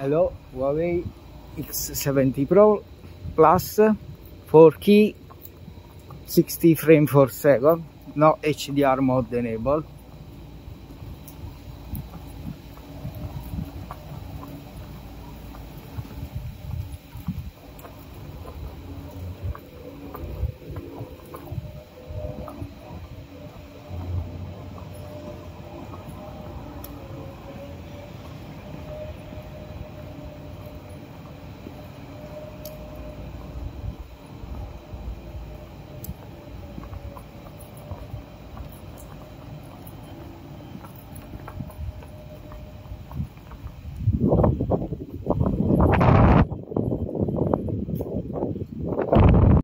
Hello, Huawei X70 Pro Plus 4K 60 frames per second, no HDR mode enabled.